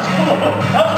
どうぞ。